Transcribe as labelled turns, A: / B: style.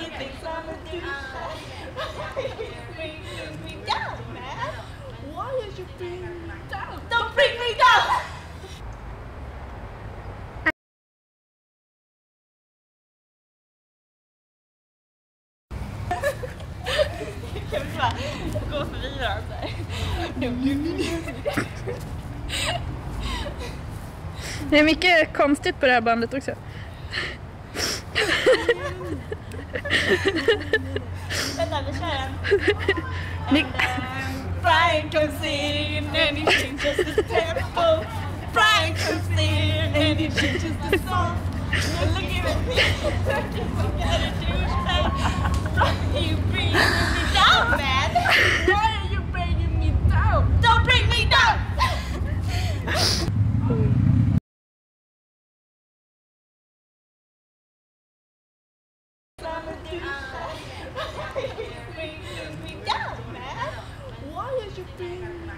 A: you think? I'm a douchebag.
B: me
A: down, man.
B: Why are you bringing down?
A: Don't bring me down!
C: Det är mycket konstigt på det här bandet också.
A: Vänta, vi kör en. Ni- And, um, Brian comes in and the tempo. Song. Looking at me,
B: Why